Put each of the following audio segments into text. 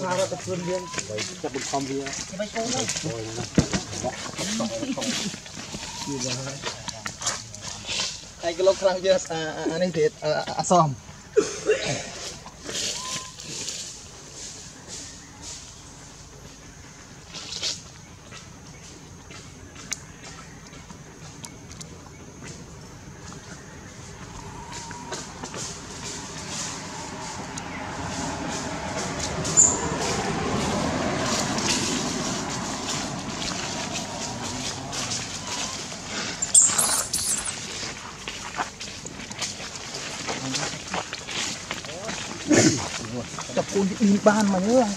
ខ្លារត់ទៅខ្លួនយើងចាប់បង្ខំវាមិនគោមកឯកលោកខ្លាំងយកអានេះទៀតអសម con đi ban mà nhớ anh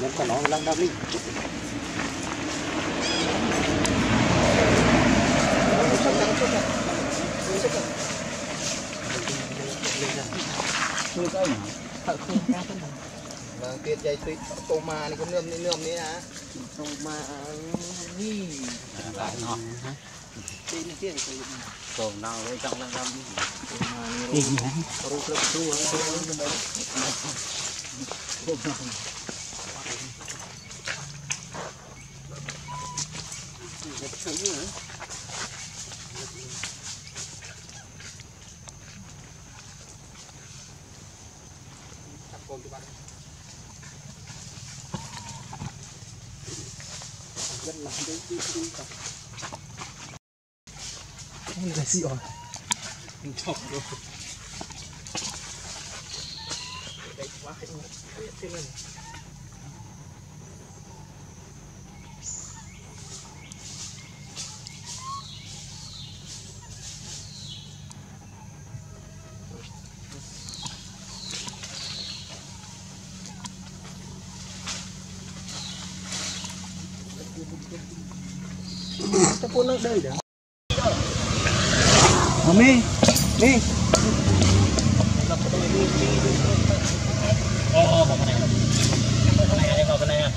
nhắm cả nó lăn đau đi Vâng, tuyệt dây tuyệt tô ma này có nươm nươm đấy à Tô ma đi Lại ngọt còn nào đây trong năm năm đi nhá rồi rồi tu rồi rồi rồi Hãy subscribe cho kênh Ghiền Mì Gõ Để không bỏ lỡ những video hấp dẫn không như này xị rồi mình chọc quá cái này này Tapon ng dahil ah. Mami, Mi. Ô ô bỏ cái này. Cái này đi vào cái này.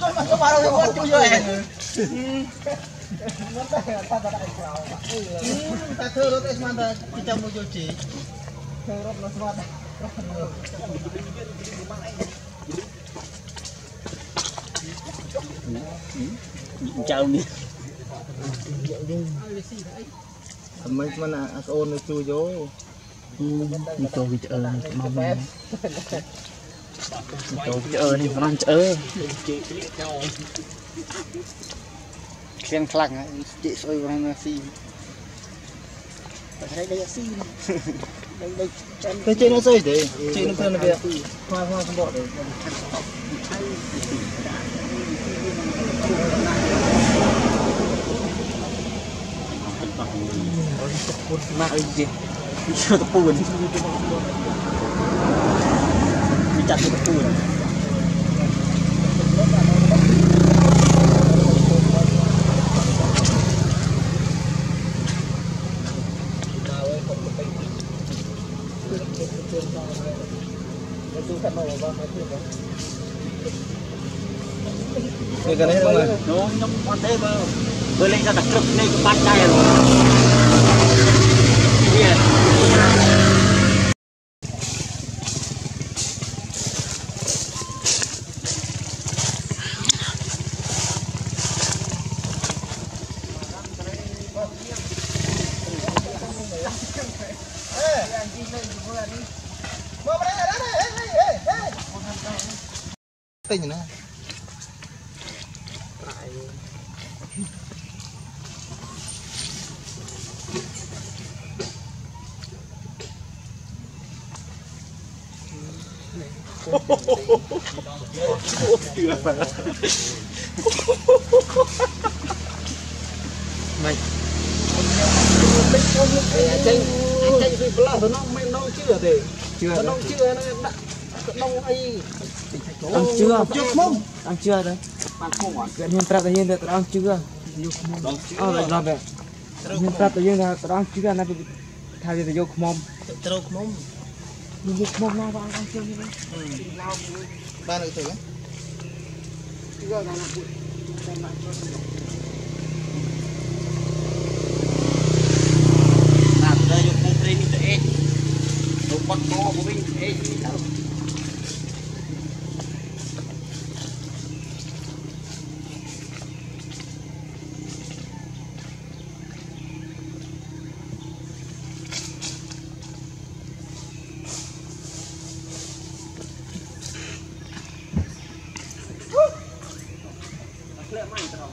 Tôi mà có bao nhiêu con chui rồi. Ta thơ đó, ta mang ta kita mau cuci. Thơ đó, nó semua. ចៅនេះអត់មិនមិនអាស្អូននៅជួយយោមិនចូលវាឆ្អើមកមកចូលឆ្អើនេះប្រាំឆ្អើឃ្លៀងខ្លាំងហើយជិះស្អុយប្រាំស៊ីតែស្រីដូចអាស៊ី Cái trên nó rơi thế. Trên nó phân nó kìa. Hoa hoa không bỏ được. mak aja bisa tepun bisa tepun Cái cái này đâu rồi? nó nhông con thế mà vừa lên ra đặt trực này cũng bắt tay rồi ទិញណាប្រៃអូទឿបាទមិនមិនចូលមកអីអញ្ចឹងអញ្ចឹងវាប្លាស់ទៅនោះមិនដងជឿទេជឿទៅនោះជឿហ្នឹងដាក់ដងអី អងជឿយកខ្មុំអងជឿទៅបានខ្មុំអត់គេហ៊ានប្រាប់តែហ៊ានតែត្រង់ជឿយកខ្មុំអត់ដល់ដល់ត្រូវហ៊ានប្រាប់តែយើងថាត្រង់ជឿណាថាវាទៅយកខ្មុំត្រូវខ្មុំយកខ្មុំណាបងអងជឿនេះបានទៅទៅជឿដល់ណាពុទ្ធតែមកទៅទៅយកគុំព្រេងនេះទៅអេកទៅបាត់កោមកវិញអេកទៅ Tidak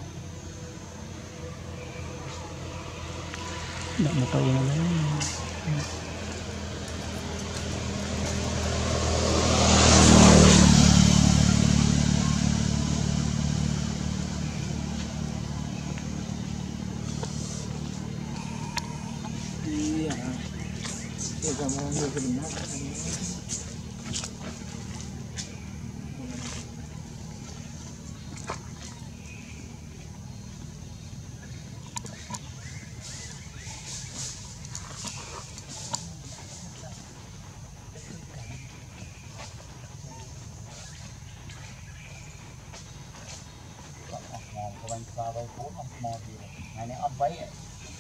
mau tahu yang lain. Iya. Ya sama dia benar. ថ្ងៃនេះអត់វៃ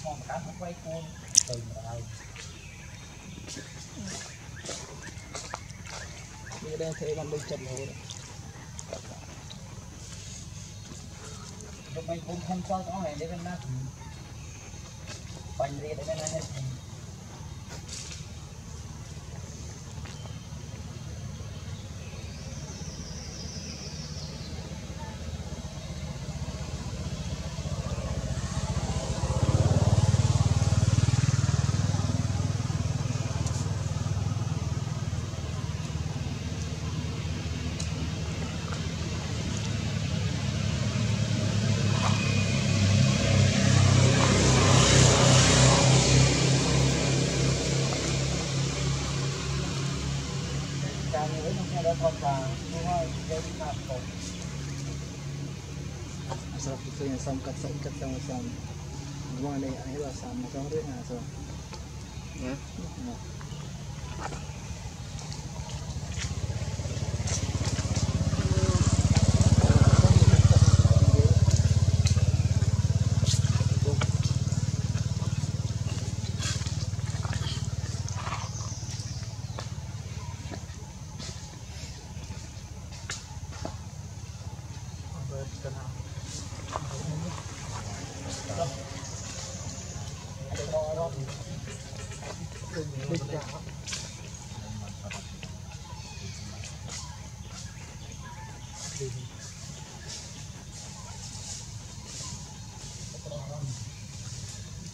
ធម្មតាអត់វៃគូនទៅមកហើយវាដែរធ្វើបានដូចចិត្តរហូតទៅបាញ់គុំខំខលទៅអស់ហើយនេះវាណាបាញ់រៀនដែរណាហើយ kita yang sam kat sam kat sam sam. Dua ni air lah sam macam dia nah so. Ya.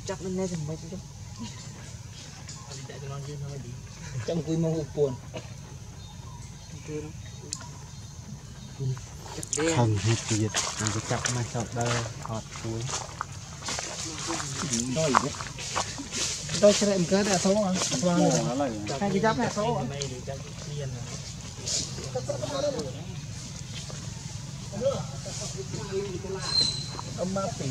Chắc bên đây thì mấy chứ. Trong quy mô buồn. Không hết tiền, mình cứ chặt mà chọn đơ, họt túi. Rồi vậy. Tôi sẽ em cái là số à. Vâng. Nó Hai cái giáp này số à. Ông ma phỉ.